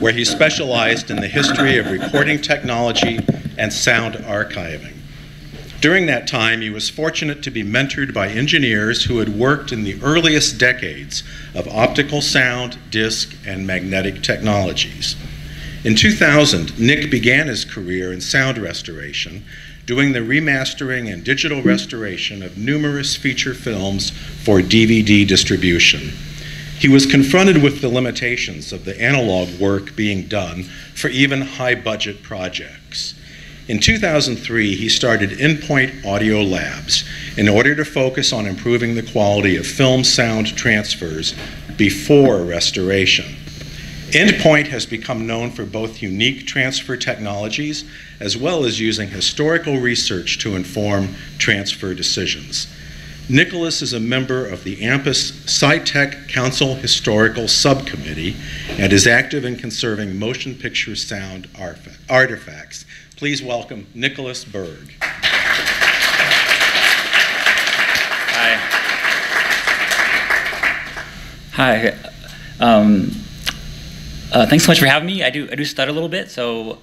Where he specialized in the history of recording technology and sound archiving. During that time, he was fortunate to be mentored by engineers who had worked in the earliest decades of optical sound, disc, and magnetic technologies. In 2000, Nick began his career in sound restoration, doing the remastering and digital restoration of numerous feature films for DVD distribution. He was confronted with the limitations of the analog work being done for even high budget projects. In 2003, he started Endpoint Audio Labs in order to focus on improving the quality of film sound transfers before restoration. Endpoint has become known for both unique transfer technologies as well as using historical research to inform transfer decisions. Nicholas is a member of the AMPAS SciTech Council Historical Subcommittee and is active in conserving motion picture sound artifacts. Please welcome Nicholas Bergh. Hi. Hi. Um, uh, thanks so much for having me. I do, I do stutter a little bit, so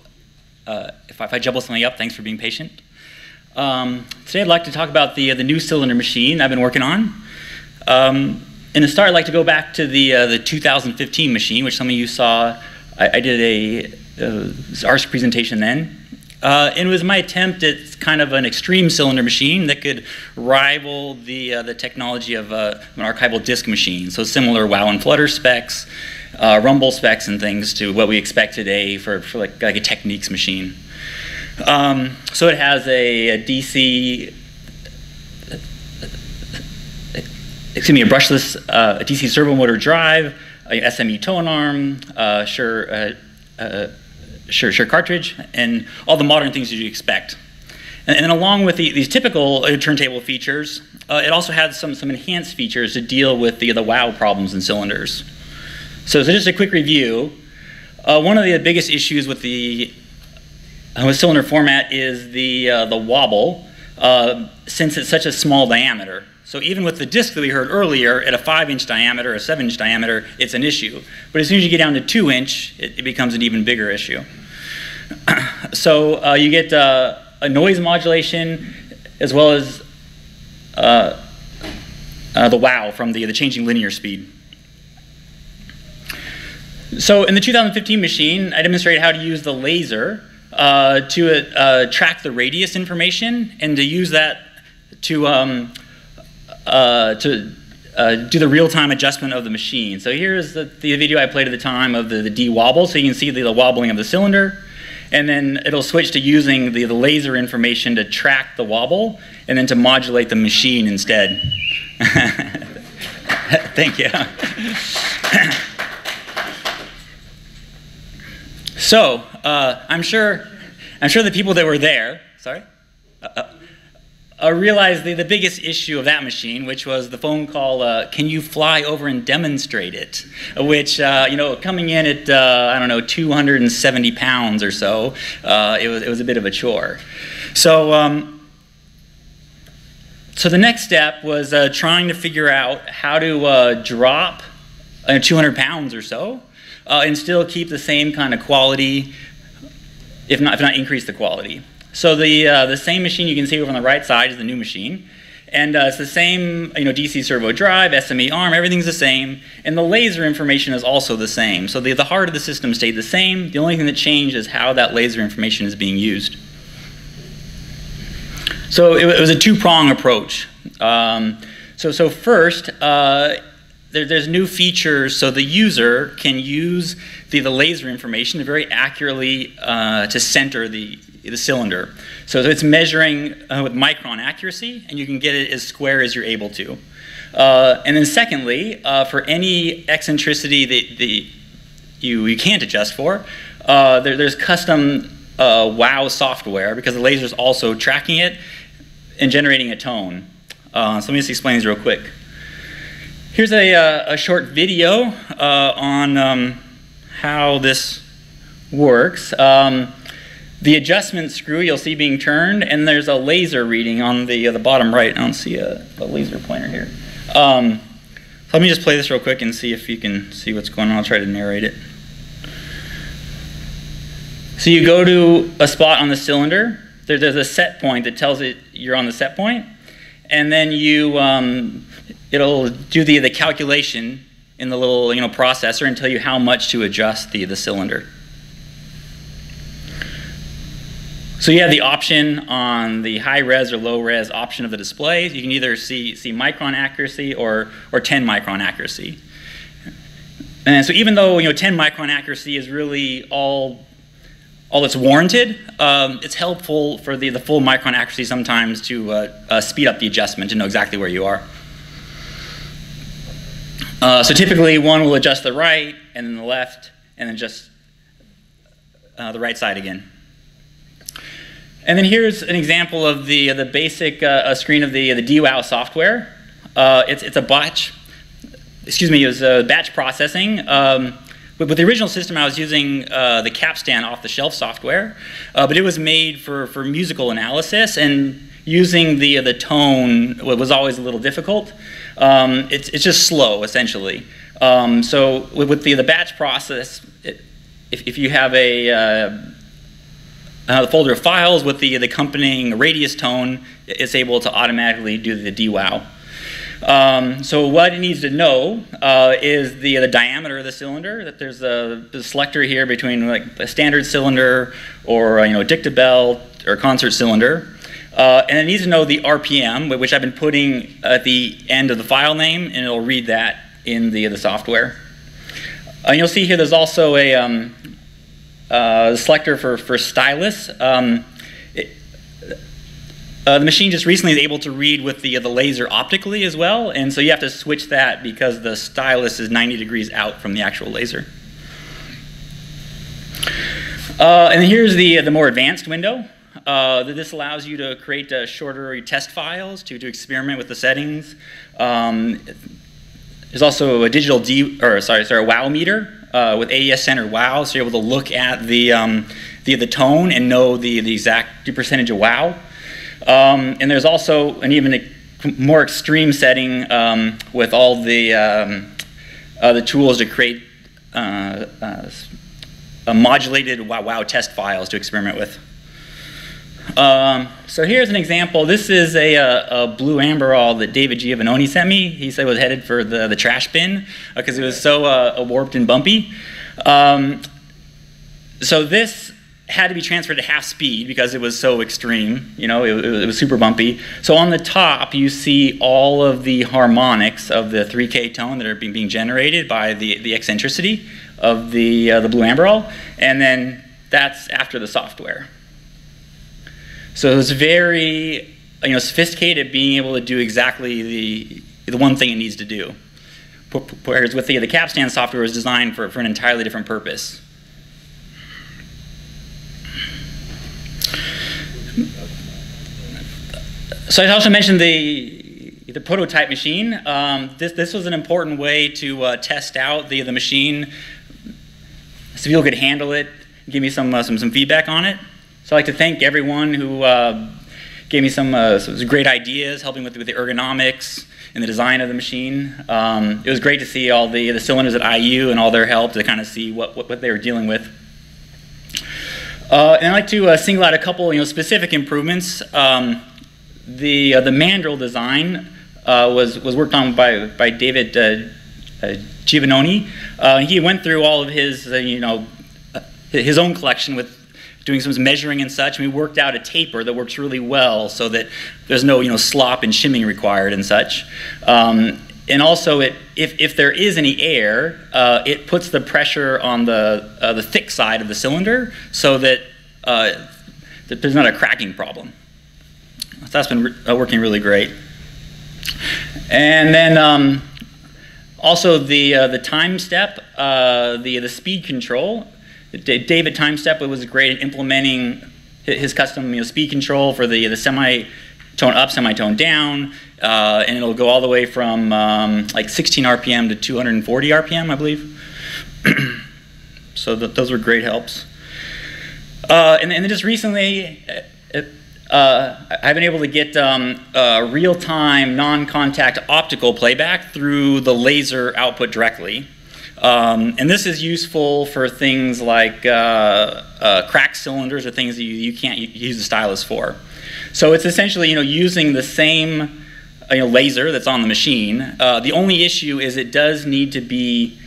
uh, if, I, if I jumble something up, thanks for being patient. Um, today I'd like to talk about the, uh, the new cylinder machine I've been working on. Um, in the start, I'd like to go back to the, uh, the 2015 machine, which some of you saw. I, I did a uh, ARS presentation then. Uh, and it was my attempt at kind of an extreme cylinder machine that could rival the, uh, the technology of uh, an archival disk machine. So similar wow and flutter specs, uh, rumble specs and things to what we expect today for, for like, like a Technics machine. Um, so it has a, a, DC, excuse me, a brushless uh, a DC servo motor drive, a SME tone arm, uh, Shure Shure, Shure cartridge, and all the modern things that you expect. And, and then along with the, these typical uh, turntable features, uh, it also had some, some enhanced features to deal with the, the wow problems in cylinders. So, so just a quick review. Uh, one of the biggest issues with the uh, with cylinder format is the, uh, the wobble, uh, since it's such a small diameter. So even with the disc that we heard earlier, at a 5-inch diameter, a 7-inch diameter, it's an issue. But as soon as you get down to 2-inch, it, it, becomes an even bigger issue. so uh, you get uh, a noise modulation as well as uh, uh, the wow from the, the changing linear speed. So in the 2015 machine, I demonstrated how to use the laser uh, to uh, track the radius information and to use that to um, uh, to uh, do the real-time adjustment of the machine. So here's the, the, video I played at the time of the, the D-wobble, so you can see the, the, wobbling of the cylinder, and then it'll switch to using the, the laser information to track the wobble, and then to modulate the machine instead. Thank you. so, uh, I'm sure, I'm sure the people that were there, sorry? Uh, uh uh, realized the, the biggest issue of that machine, which was the phone call, uh, can you fly over and demonstrate it? Which, uh, you know, coming in at, I don't know, 270 pounds or so, it, was, it was a bit of a chore. So, um, so the next step was trying to figure out how to drop 200 pounds or so and still keep the same kind of quality, if not, if not increase the quality. So the, uh, the same machine you can see over on the right side is the new machine. And uh, it's the same you know, DC servo drive, SME arm, everything's the same. And the laser information is also the same. So the, the heart of the system stayed the same. The only thing that changed is how that laser information is being used. So it, it was a two-prong approach. Um, so, so first, uh, there, there's new features so the user can use the, the laser information very accurately uh, to center the, the cylinder. So it's measuring uh, with micron accuracy, and you can get it as square as you're able to. Uh, and then secondly, uh, for any eccentricity that, that you, you can't adjust for, uh, there, there's custom uh, WOW software because the laser is also tracking it and generating a tone. So let me just explain these real quick. Here's a, a short video on um, how this works. Um, the adjustment screw you'll see being turned, and there's a laser reading on the, uh, the bottom right. I don't see a, a laser pointer here. Um, let me just play this real quick and see if you can see what's going on. I'll try to narrate it. So you go to a spot on the cylinder. There, there's a set point that tells it you're on the set point, and then you um, it'll do the the calculation in the little you know processor and tell you how much to adjust the the cylinder. So you have the option on the high res or low res option of the display. You can either see, see micron accuracy or, or 10 micron accuracy. And so even though you know 10 micron accuracy is really all, all that's warranted, um, it's helpful for the, the full micron accuracy sometimes to uh, uh, speed up the adjustment to know exactly where you are. Uh, so typically one will adjust the right and then the left and then just uh, the right side again. And then here's an example of the, the basic uh, screen of the, the DWOW software. Uh, it's, it's a batch, excuse me, it was a batch processing. Um, with, with, the original system, I was using uh, the Capstan off-the-shelf software, uh, but it was made for, for musical analysis, and using the, the tone was always a little difficult. Um, it's, it's just slow, essentially. Um, so with, with, the, the batch process, it, if, if you have a uh, uh, folder of files with the, the accompanying radius tone it's able to automatically do the DWOW. Um, so what it needs to know uh, is the, the diameter of the cylinder, that there's a, selector here between like a standard cylinder or uh, you know, a Dictabelt or concert cylinder. Uh, and it needs to know the RPM, which I've been putting at the end of the file name, and it'll read that in the, the software. Uh, you'll see here there's also a, um, uh, selector for, for stylus. Um, uh, the machine just recently is able to read with the, the laser optically as well, and so you have to switch that because the stylus is 90 degrees out from the actual laser. Uh, and here's the, the more advanced window. Uh, this allows you to create uh, shorter test files to, to experiment with the settings. Um, there's also a digital D, or sorry, sorry, a wow meter uh, with AES Center wow, so you're able to look at the, um, the, the tone and know the, the exact percentage of wow. Um, and there's also an even more extreme setting um, with all the, um, uh, the tools to create uh, uh modulated wow, wow test files to experiment with. Um, so here's an example. This is a, a, a, blue amberol that David Giovanoni sent me. He said was headed for the, the trash bin because uh, it was so uh, warped and bumpy. Um, so this had to be transferred to half speed because it was so extreme. You know, it, it was super bumpy. So on the top, you see all of the harmonics of the 3K tone that are being, being generated by the, the eccentricity of the, uh, the blue amberol. And then that's after the software. So it was very you know, sophisticated being able to do exactly the, the one thing it needs to do. Whereas with the, the Capstan software was designed for, for an entirely different purpose. So I also mentioned the, the prototype machine. Um, this, this was an important way to uh, test out the, the machine so people could handle it, give me some, uh, some, some feedback on it. So I'd like to thank everyone who uh, gave me some, uh, some, great ideas, helping with, with the ergonomics and the design of the machine. Um, it was great to see all the, the cylinders at IU and all their help to kind of see what, what, what they were dealing with. Uh, and I'd like to uh, single out a couple you know, specific improvements. Um, the, uh, the mandrel design uh, was, was worked on by, by David uh, he went through all of his, you know, his own collection with doing some measuring and such. And we worked out a taper that works really well so that there's no you know slop and shimming required and such. Um, and also, it, if, if there is any air, uh, it puts the pressure on the, uh, the thick side of the cylinder so that, uh, that there's not a cracking problem. So that's been re uh, working really great. And then um, also the, uh, the time step, uh, the, the speed control. David Timestep was great at implementing his custom you know, speed control for the, the semi-tone up, semi-tone down, uh, and it'll go all the way from um, like 16 RPM to 240 RPM, I believe. so th those were great helps. Uh, and, and, then just recently, uh, uh I've been able to get um, real-time, non-contact optical playback through the laser output directly. Um, and this is useful for things like uh, uh, crack cylinders or things that you, you can't use the stylus for. So it's essentially you know using the same you know, laser that's on the machine. Uh, the only issue is it does need to be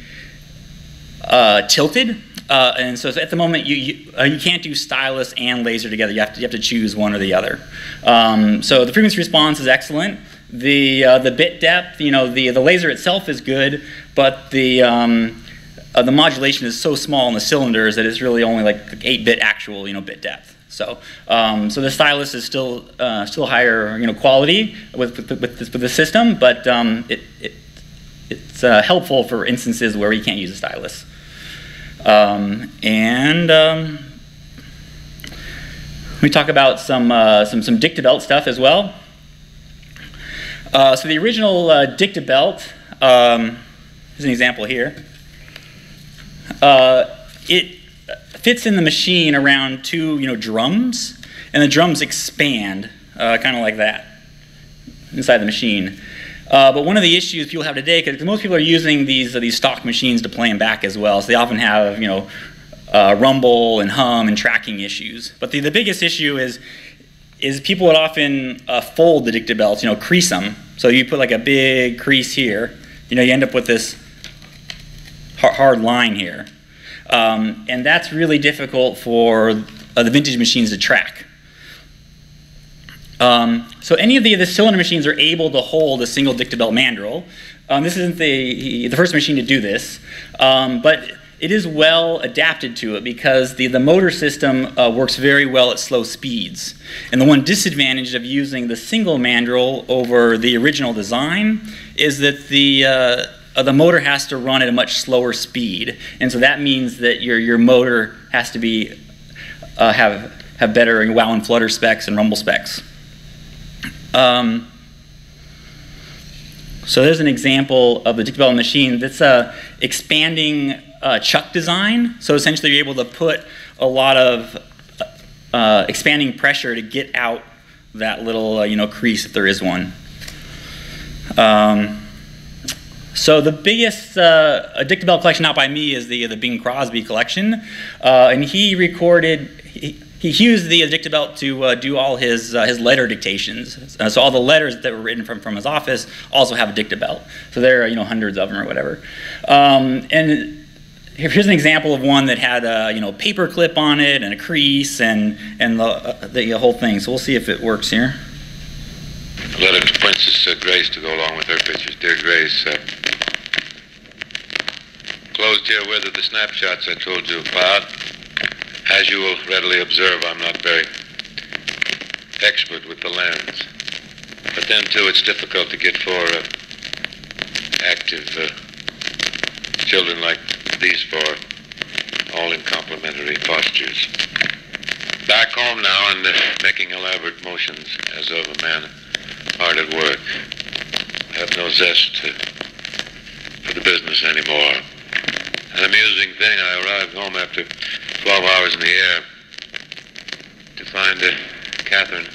uh, tilted. Uh, and so at the moment, you, you, uh, you, can't do stylus and laser together. You have to, you have to choose one or the other. Um, so the frequency response is excellent. The, uh, the bit depth, you know, the, the laser itself is good, but the, um, uh, the modulation is so small in the cylinders that it's really only like 8-bit actual, you know, bit depth. So, um, so the stylus is still uh, still higher, you know, quality with with, with, this, with the system, but um, it, it it's uh, helpful for instances where you can't use a stylus. Um, and um, we talk about some uh, some some Dictabelt stuff as well. Uh, so the original uh, Dictabelt um, is an example here. Uh, it fits in the machine around two, you know, drums, and the drums expand, uh, kind of like that, inside the machine. Uh, but one of the issues people have today, because most people are using these uh, these stock machines to play them back as well, so they often have you know uh, rumble and hum and tracking issues. But the, the biggest issue is is people would often uh, fold the Dictabelts, you know, crease them. So you put like a big crease here, you know, you end up with this hard line here. Um, and that's really difficult for uh, the vintage machines to track. Um, so any of the, the cylinder machines are able to hold a single Dictabelt mandrel. Um, this isn't the, the first machine to do this, um, but it is well adapted to it because the, the motor system uh, works very well at slow speeds. And the one disadvantage of using the single mandrel over the original design is that the, uh, uh, the motor has to run at a much slower speed, and so that means that your your motor has to be uh, have have better wow and flutter specs and rumble specs. Um, so there's an example of the Dictabelt machine that's a expanding uh, chuck design. So essentially, you're able to put a lot of uh, expanding pressure to get out that little uh, you know crease if there is one. Um, so the biggest uh, collection not by me is the the Bing Crosby collection, uh, and he recorded. He, he used the Dictabelt to uh, do all his uh, his letter dictations. So all the letters that were written from, from his office also have a Dictabelt. So there are you know hundreds of them or whatever. Um, and here's an example of one that had a you know paper clip on it and a crease and and the, the whole thing. So we'll see if it works here. A letter to Princess uh, Grace to go along with her pictures. Dear Grace, uh, closed here with the snapshots I told you about. As you will readily observe, I'm not very expert with the lens. But then, too, it's difficult to get for uh, active uh, children like these four, all in complementary postures. Back home now and uh, making elaborate motions as of a man hard at work. Have no zest to, for the business anymore. An amusing thing, I arrived home after 12 hours in the air to find uh, Kathryn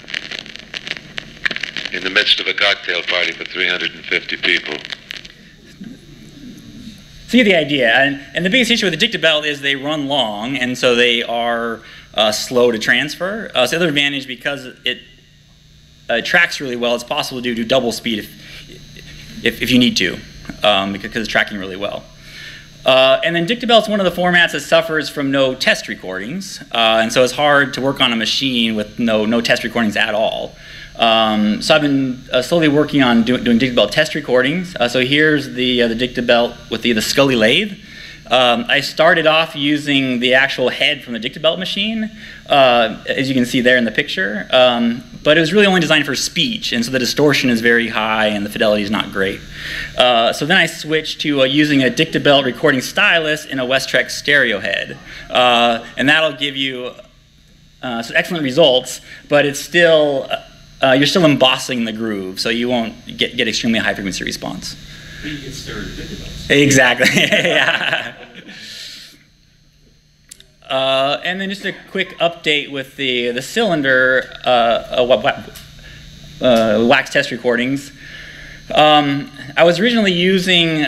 in the midst of a cocktail party for 350 people. So you get the idea. And, and the biggest issue with the Dictabelt is they run long, and so they are uh, slow to transfer. Uh, so the other advantage, because it uh, tracks really well, it's possible to do double speed if, if, if you need to, um, because it's tracking really well. Uh, and then Dictabelt is one of the formats that suffers from no test recordings, uh, and so it's hard to work on a machine with no, no test recordings at all. Um, so I've been uh, slowly working on do, doing Dictabelt test recordings. Uh, so here's the, uh, the Dictabelt with the, the Scully lathe. Um, I started off using the actual head from the Dictabelt machine, uh, as you can see there in the picture. Um, but it was really only designed for speech, and so the distortion is very high and the fidelity is not great. Uh, so then I switched to uh, using a Dictabelt recording stylus in a Westrex stereo head, and that'll give you uh, some excellent results, but it's still uh, you're still embossing the groove, so you won't get, get extremely high frequency response. Exactly. yeah. Uh, and then just a quick update with the the cylinder uh, uh, uh wax test recordings. Um, I was originally using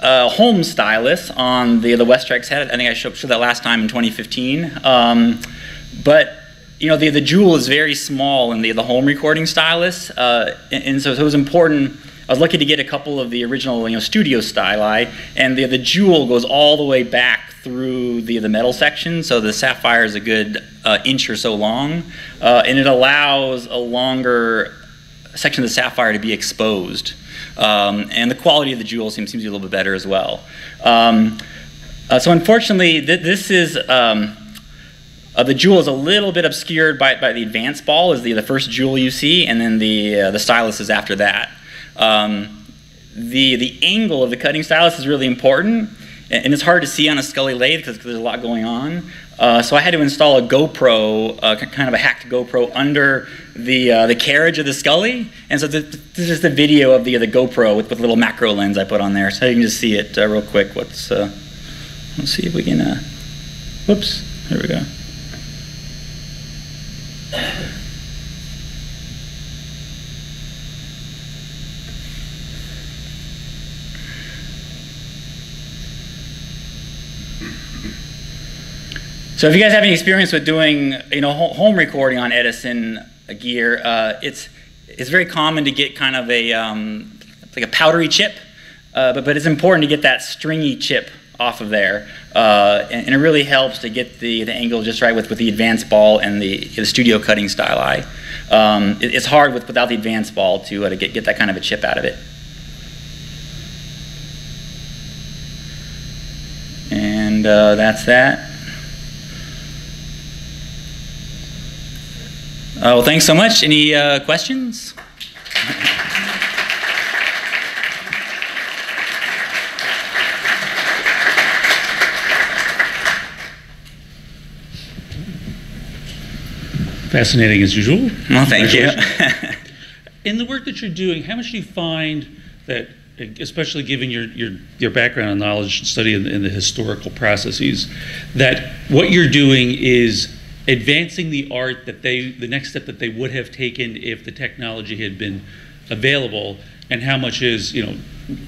uh, home stylus on the the Westrex head. I think I showed, showed that last time in 2015. Um, but you know, the, the jewel is very small in the, the home recording stylus, uh, and, and so, so, it was important. I was lucky to get a couple of the original, you know, studio styli, and the, the jewel goes all the way back through the, the metal section, so the sapphire is a good uh, inch or so long, uh, and it allows a longer section of the sapphire to be exposed. Um, and the quality of the jewel seems, seems to be a little bit better as well. Um, uh, so unfortunately, th this is, um, uh, the jewel is a little bit obscured by, by the advance ball is the, the first jewel you see, and then the, uh, the stylus is after that. Um, the, the angle of the cutting stylus is really important, and it's hard to see on a Scully lathe because there's a lot going on. Uh, so I had to install a GoPro, uh, kind of a hacked GoPro, under the, uh, the carriage of the Scully. And so this, this is the video of the, the GoPro with, with little macro lens I put on there. So you can just see it uh, real quick. What's, let's see if we can, whoops, here we go. So if you guys have any experience with doing, you know, home recording on Edison gear, uh, it's it's very common to get kind of a um, like a powdery chip, uh, but but it's important to get that stringy chip off of there, uh, and, and, it really helps to get the, the angle just right with, with the advance ball and the, the studio cutting styli. Um, it, it's hard with, without the advance ball to, uh, to get, get that kind of a chip out of it. And uh, that's that. Uh, well, thanks so much. Any uh, questions? Fascinating as usual. Well, thank you. In the work that you're doing, how much do you find that, especially given your, your, your background and knowledge and study in, in the historical processes, that what you're doing is advancing the art that they, the next step that they would have taken if the technology had been available, and how much is, you know,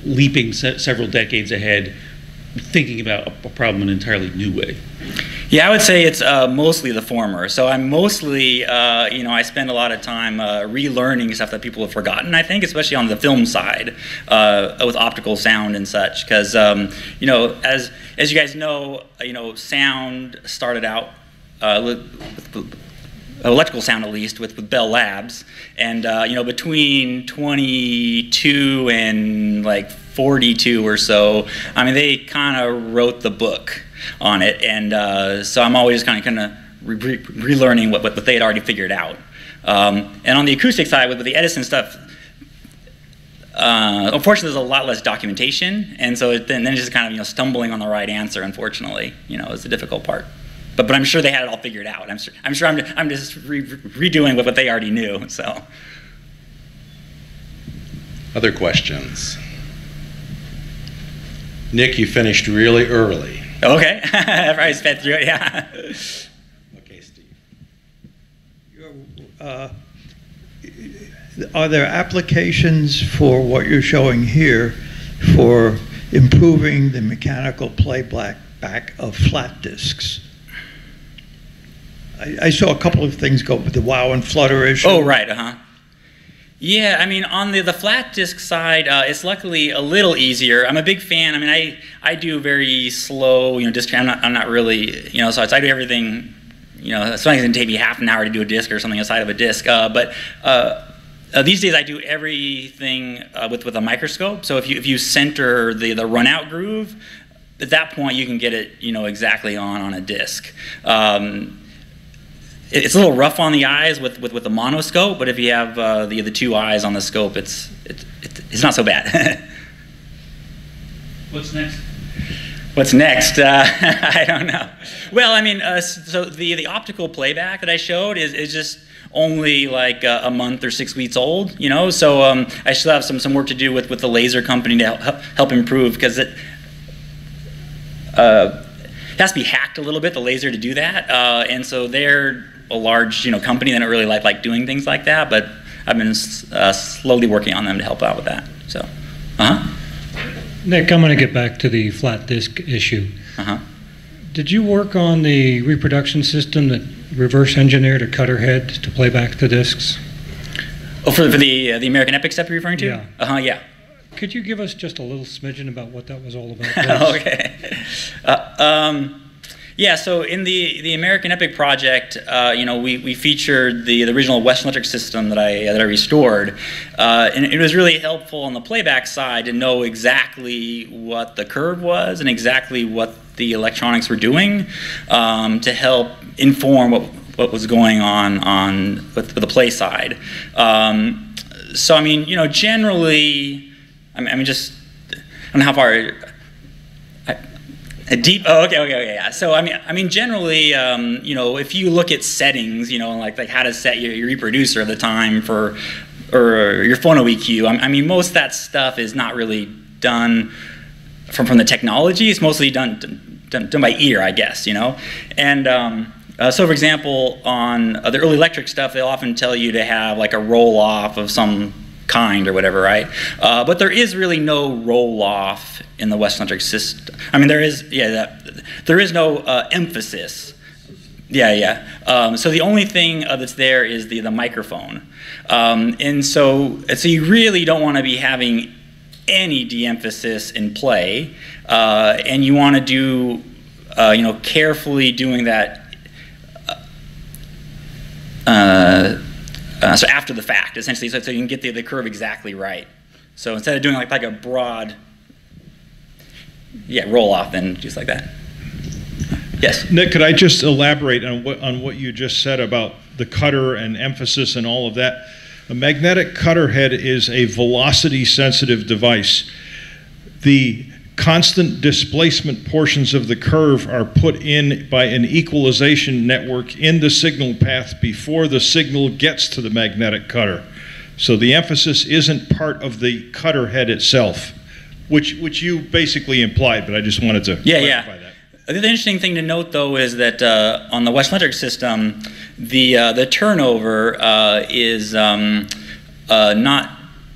leaping se several decades ahead, thinking about a, problem in an entirely new way? Yeah, I would say it's uh, mostly the former. So I'm mostly, uh, you know, I spend a lot of time uh, relearning stuff that people have forgotten. I think, especially on the film side, uh, with optical sound and such, because um, you know, as as you guys know, you know, sound started out uh, electrical sound at least with, with Bell Labs. And uh, you know, between 22 and like 42 or so, I mean, they kind of wrote the book on it. And uh, so I'm always kind of kind of re- relearning what, what they had already figured out. Um, and on the acoustic side, with, with the Edison stuff, uh, unfortunately, there's a lot less documentation, and so it, then, then it's just kind of you know stumbling on the right answer. Unfortunately, you know, is the difficult part. But but I'm sure they had it all figured out. I'm sure I'm sure I'm, I'm just re- redoing what, what they already knew. So. Other questions? Nick, you finished really early. Okay, I probably sped through it. Yeah. Okay, Steve. Uh, are there applications for what you're showing here for improving the mechanical playback back of flat disks? I, I, saw a couple of things go with the wow and flutter issue. Oh, right, uh huh. Yeah, I mean, on the, the flat disk side, uh, it's luckily a little easier. I'm a big fan. I mean, I, I do very slow, you know, disk. I'm not, I'm not really, you know, so I do everything, you know, sometimes it can take me half an hour to do a disk or something inside of a disk. Uh, but uh, uh, these days I do everything uh, with, with a microscope. So if you, if you center the, the runout groove, at that point you can get it, you know, exactly on on a disk. Um, it's a little rough on the eyes with, with, with the monoscope, but if you have uh, the, the two eyes on the scope, it's, it, it, it's not so bad. What's next? What's next? Uh, I don't know. Well, I mean, uh, so the, the optical playback that I showed is, is just only like a, a month or six weeks old, you know, so um, I still have some, some work to do with, with the laser company to help, help improve because it, uh, it has to be hacked a little bit, the laser, to do that. Uh, and so they're a large you know company. They don't really like like doing things like that, but I've been uh, slowly working on them to help out with that. So, uh huh. Nick, I'm going to get back to the flat disk issue. Uh-huh. Did you work on the reproduction system that reverse engineered a cutter head to play back the discs? Oh, for, for the uh, the American Epic stuff you're referring to? Yeah. Uh huh. Yeah. Could you give us just a little smidgen about what that was all about? okay. Uh, um, yeah, so in the, the American Epic project, uh, you know, we, we featured the, the original Western Electric system that I, that I restored. Uh, and it was really helpful on the playback side to know exactly what the curve was and exactly what the electronics were doing um, to help inform what, what was going on on with, with the play side. Um, so, I mean, you know, generally, I mean, I mean just, I don't know how far a deep. Oh, okay, okay, okay. Yeah. So I mean, I mean, generally, um, you know, if you look at settings, you know, like like how to set your, your reproducer of the time for, or your phono EQ. I, I mean, most of that stuff is not really done from from the technology. It's mostly done done, done by ear, I guess. You know, and. Um, uh, so, for example, on uh, the early electric stuff, they'll often tell you to have like a roll off of some kind or whatever, right? Uh, but there is really no roll off in the West Electric system. I mean, there is, yeah, that, there is no uh, emphasis. Yeah, yeah. Um, so the only thing uh, that's there is the, the microphone. Um, and so, so you really don't want to be having any de-emphasis in play. Uh, and you want to do, uh, you know, carefully doing that uh, so after the fact, essentially, so, so you can get the, the curve exactly right. So instead of doing like, like a broad, yeah, roll off, then just like that. Yes. Nick, could I just elaborate on what, on what you just said about the cutter and emphasis and all of that? A magnetic cutter head is a velocity sensitive device. The constant displacement portions of the curve are put in by an equalization network in the signal path before the signal gets to the magnetic cutter. So the emphasis isn't part of the cutter head itself, which, which you basically implied, but I just wanted to Yeah, clarify yeah. that. The interesting thing to note, though, is that uh, on the West system, the uh, the turnover uh, is um, uh, not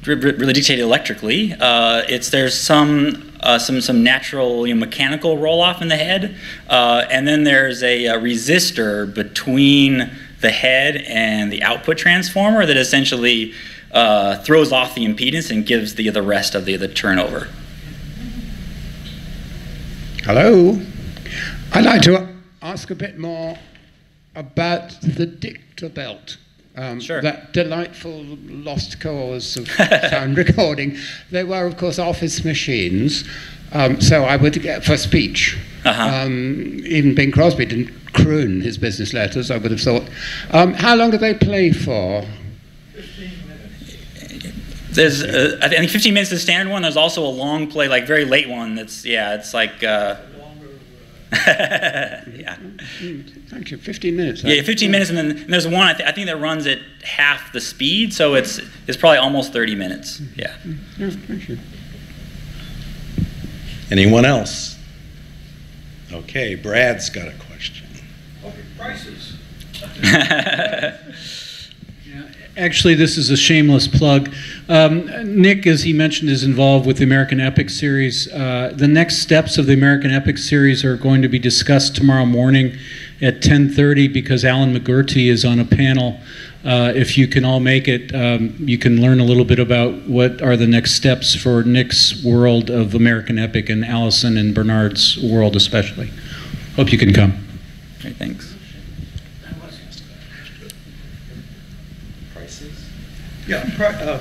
really dictated electrically. Uh, it's there's some uh, some some natural you know, mechanical roll off in the head, uh, and then there's a, a resistor between the head and the output transformer that essentially uh, throws off the impedance and gives the the rest of the the turnover. Hello. I'd like to ask a bit more about the Dictabelt. Um, Sure. That delightful lost cause of sound recording. They were, of course, office machines. Um, so I would get for speech. Uh-huh. Um, even Bing Crosby didn't croon his business letters. I would have thought. Um, how long do they play for? There's, uh, I think 15 minutes is the standard one. There's also a long play, like very late one. That's yeah, it's like. Uh, yeah, Thank you. 15 minutes. yeah, eh? 15 minutes, and then and there's one I, th- I think that runs at half the speed, so it's it's probably almost 30 minutes. Mm-hmm. Yeah. Mm-hmm. Yeah, thank you. Anyone else? Okay, Brad's got a question. Okay, prices. yeah, actually, this is a shameless plug. Um, Nick, as he mentioned, is involved with the American Epic series. Uh, the next steps of the American Epic series are going to be discussed tomorrow morning at 10:30 because Alan McGourty is on a panel. Uh, if you can all make it, um, you can learn a little bit about what are the next steps for Nick's world of American Epic and Allison and Bernard's world, especially. Hope you can come. Okay, thanks. Yeah, pri- uh,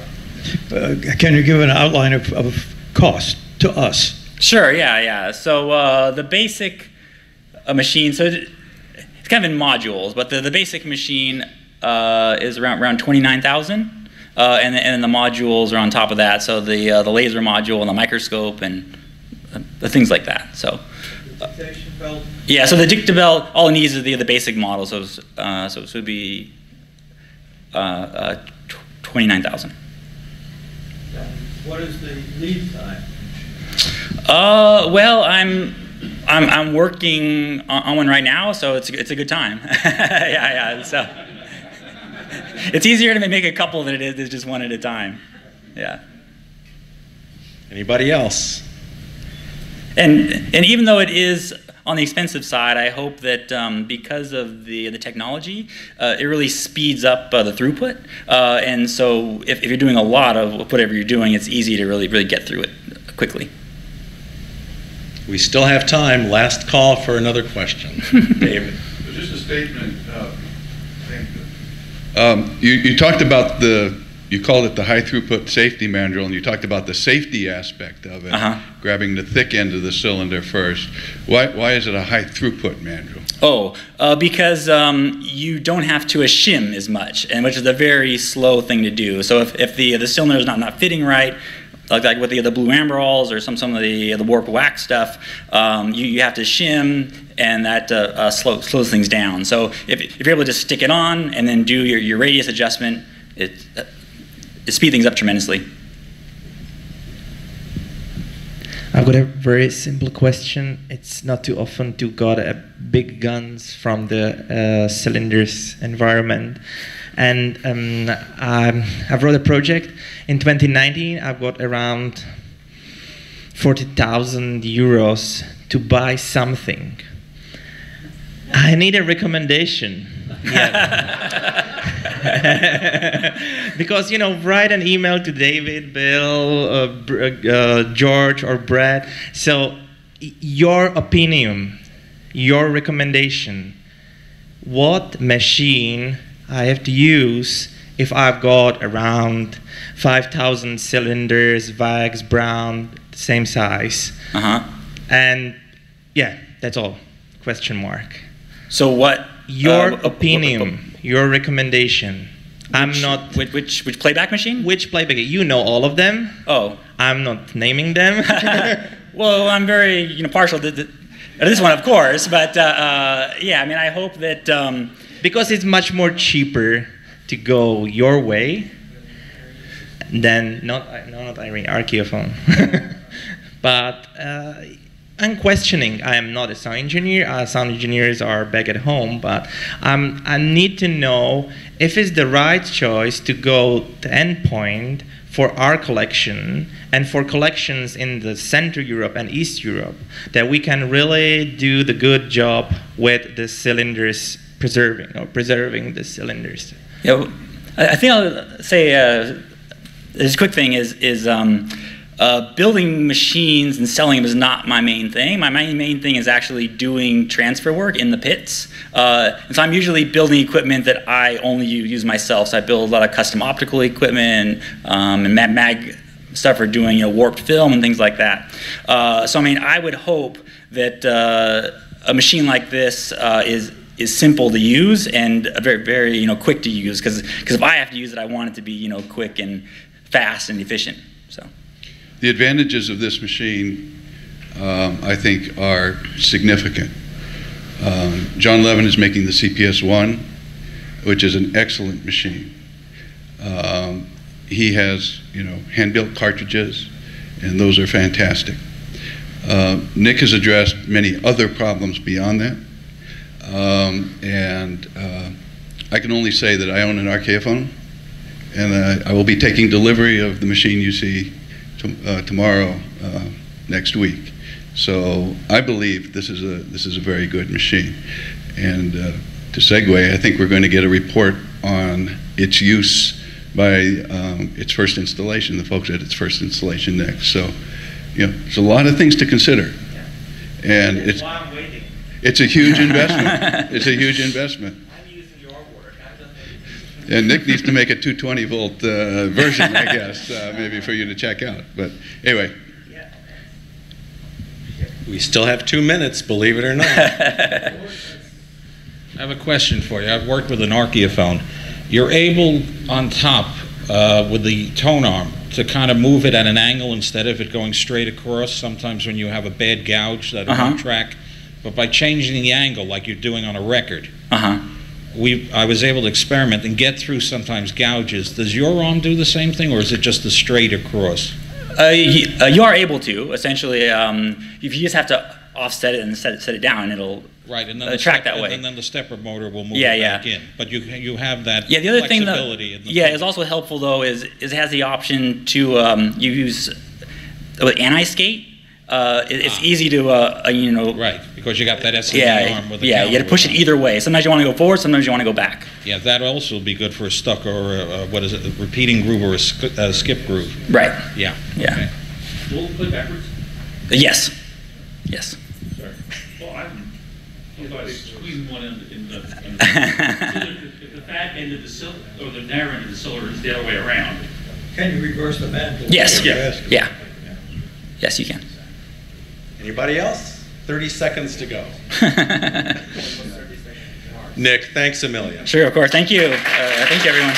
Can you give an outline of, of cost to us? Sure. Yeah. Yeah. So uh, the basic uh, machine. So it's kind of in modules, but the, the basic machine uh, is around around twenty nine thousand, uh, and the- and then the modules are on top of that. So the uh, the laser module and the microscope and uh, the things like that. So. Yeah, so the Dictabelt, all it needs is the, the basic model, so, uh, so, so it would be uh, uh, 29,000. What is the lead time? Uh, well, I'm, I'm, I'm working on, on one right now, so it's, it's a good time. yeah, yeah, so. It's easier to make a couple than it is just one at a time. Yeah. Anybody else? And, and even though it is on the expensive side, I hope that um, because of the, the technology, uh, it really speeds up uh, the throughput. Uh, and so if, if you're doing a lot of whatever you're doing, it's easy to really, really get through it quickly. We still have time. Last call for another question. David. Just a statement. Uh, um, you, you talked about the, you called it the high throughput safety manual, and you talked about the safety aspect of it, Uh-huh. grabbing the thick end of the cylinder first. Why, why is it a high throughput manual? Oh, uh, because um, you don't have to shim as much, and which is a very slow thing to do. So if, if the the cylinder is not, not fitting right, like, like with the, the blue amberols or some some of the the warp wax stuff, um, you, you have to shim, and that uh, uh, slow, slows things down. So if, if you're able to just stick it on and then do your, your radius adjustment, it, it speeds things up tremendously. I've got a very simple question. It's not too often to got a big guns from the uh, cylinders environment. And um, um, I've wrote a project in 2019. I've got around 40,000 euros to buy something. I need a recommendation. Yeah. because you know, write an email to David, Bill, uh, uh, George, or Brad. So, your opinion, your recommendation. What machine I have to use if I've got around 5,000 cylinders, VAGs, Brown, same size, Uh huh. and yeah, that's all. Question mark. So what? Your uh, opinion, your recommendation. I'm not Which, which which playback machine? which playback. You know all of them. Oh. I'm not naming them. well, I'm very you know partial to, to this one, of course, but uh, uh, yeah, I mean, I hope that um, because it's much more cheaper to go your way than not no not Irene Archeophone. but uh, I'm questioning. I am not a sound engineer. Uh, sound engineers are back at home, but um, I need to know if it's the right choice to go to endpoint for our collection and for collections in the Central Europe and East Europe that we can really do the good job with the cylinders preserving or preserving the cylinders. I, I think I'll say uh, this quick thing is is um, uh, building machines and selling them is not my main thing. My main main thing is actually doing transfer work in the pits. Uh, and so I'm usually building equipment that I only use myself. So I build a lot of custom optical equipment um, and mag, mag stuff for doing you know, warped film and things like that. Uh, so I mean, I would hope that uh, a machine like this uh, is is simple to use and very very you know quick to use because because if I have to use it, I want it to be you know quick and fast and efficient. So The advantages of this machine, um, I think, are significant. Um, John Levin is making the CPS 1, which is an excellent machine. Um, he has, you know, hand-built cartridges, and those are fantastic. Uh, Nick has addressed many other problems beyond that, um, and uh, I can only say that I own an Archaeophone, and uh, I will be taking delivery of the machine you see to, uh, tomorrow, uh, next week. So I believe this is a this is a very good machine. And uh, to segue, I think we're going to get a report on its use by um, its first installation, the folks at its first installation next. So, you know, there's a lot of things to consider, and it's it's a huge investment. it's a huge investment. And Nick needs to make a 220 volt uh, version, I guess, uh, maybe for you to check out. But anyway, We still have two minutes, believe it or not. I have a question for you. I've worked with an Archeophone. You're able on top uh, with the tone arm to kind of move it at an angle instead of it going straight across. Sometimes when you have a bad gouge that it Uh-huh. won't track, but by changing the angle like you're doing on a record, uh huh. We I was able to experiment and get through sometimes gouges. Does your arm do the same thing, or is it just a straight across? Uh, you, uh, you are able to essentially. Um, if you just have to offset it and set it, set it down, it'll Right, and then uh, the track step- that way. and then the stepper motor will move Yeah, yeah. back in. But you you have that Yeah, the other thing that in the yeah is also helpful though is is it has the option to um, use with anti skate. Uh, it, it's easy to, uh, uh, you know. Right, because you got that SME Yeah, arm with the yeah, you got to counter push it on either way. Sometimes you want to go forward, sometimes you want to go back. Yeah, that also would also be good for a stuck or a, a, what is it, a repeating groove or a, sk- a skip groove. Right. Yeah. Yeah. okay. We'll play backwards. Yes. Yes. Sorry. Well, I'm, if I squeeze one in, in the, in the, if, if the fat end of the cylinder, or the narrow end of the cylinder is the other way around. Can you reverse the mandrel? Yes. Yeah. Yeah. Yes, you can. Anybody else? 30 seconds to go. Nick, thanks a million. Sure, of course. Thank you. Uh, thank you, everyone.